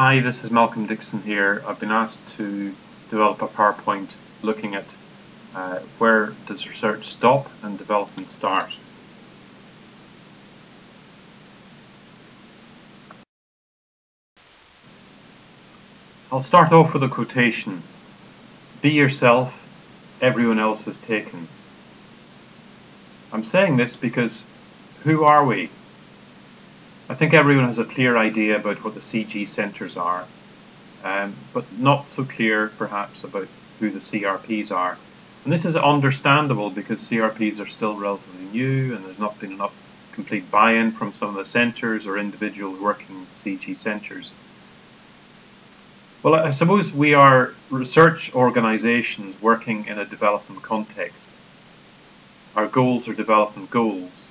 Hi, this is Malcolm Dickson here. I've been asked to develop a PowerPoint looking at uh, where does research stop and development start. I'll start off with a quotation. Be yourself, everyone else is taken. I'm saying this because who are we? I think everyone has a clear idea about what the CG centres are, um, but not so clear perhaps about who the CRPs are. And this is understandable because CRPs are still relatively new and there's not been enough complete buy-in from some of the centres or individuals working CG centres. Well, I suppose we are research organisations working in a development context. Our goals are development goals.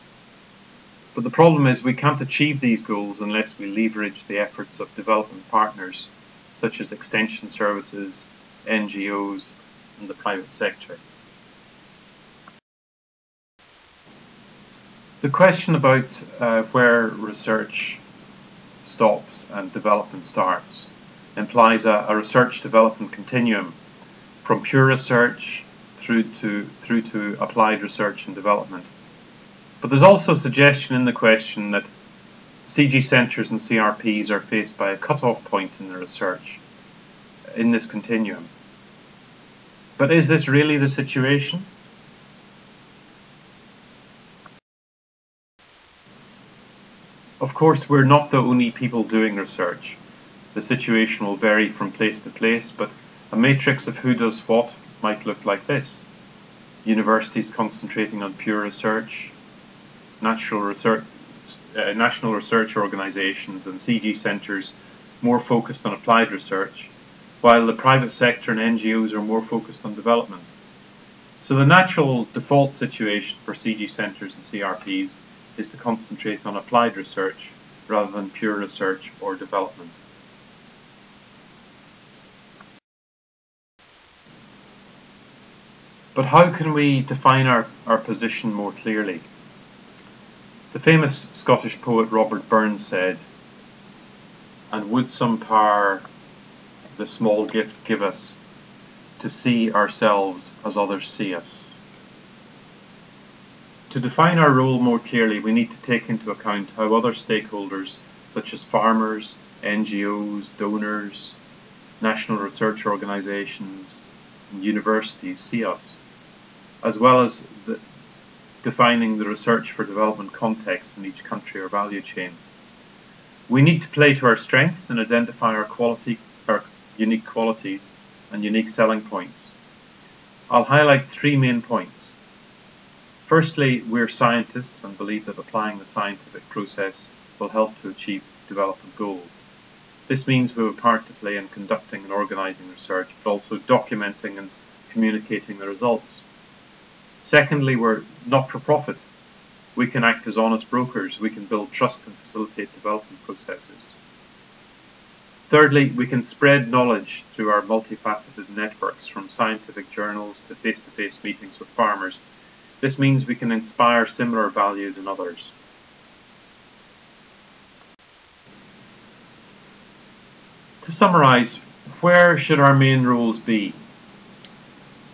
But the problem is we can't achieve these goals unless we leverage the efforts of development partners such as extension services, NGOs and the private sector. The question about uh, where research stops and development starts implies a, a research development continuum from pure research through to, through to applied research and development. But there's also a suggestion in the question that CG centres and CRPs are faced by a cut-off point in their research uh, in this continuum. But is this really the situation? Of course, we're not the only people doing research. The situation will vary from place to place, but a matrix of who does what might look like this. Universities concentrating on pure research, national research, uh, national research organisations and CG centres more focused on applied research, while the private sector and NGOs are more focused on development. So the natural default situation for CG centres and CRPs is to concentrate on applied research rather than pure research or development. But how can we define our, our position more clearly? The famous Scottish poet Robert Burns said, And would some power the small gift give us to see ourselves as others see us? To define our role more clearly, we need to take into account how other stakeholders, such as farmers, NGOs, donors, national research organisations, and universities see us, as well as the, defining the research for development context in each country or value chain. We need to play to our strengths and identify our quality, our unique qualities and unique selling points. I'll highlight three main points. Firstly, we're scientists and believe that applying the scientific process will help to achieve development goals. This means we have a part to play in conducting and organising research, but also documenting and communicating the results. Secondly, we're not for profit. We can act as honest brokers. We can build trust and facilitate development processes. Thirdly, we can spread knowledge through our multifaceted networks from scientific journals to face-to-face -face meetings with farmers. This means we can inspire similar values in others. To summarise, where should our main roles be?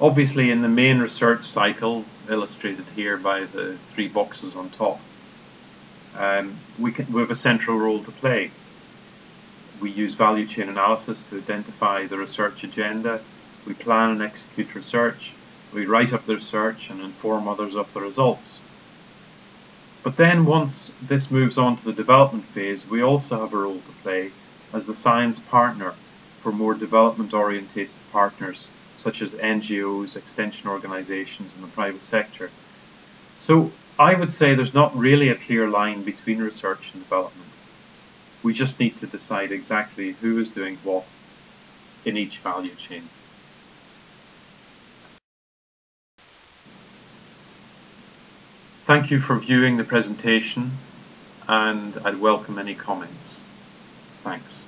Obviously in the main research cycle, illustrated here by the three boxes on top, um, we, can, we have a central role to play. We use value chain analysis to identify the research agenda, we plan and execute research, we write up the research and inform others of the results. But then once this moves on to the development phase, we also have a role to play as the science partner for more development orientated partners such as NGOs, extension organisations and the private sector. So I would say there's not really a clear line between research and development. We just need to decide exactly who is doing what in each value chain. Thank you for viewing the presentation and I'd welcome any comments. Thanks.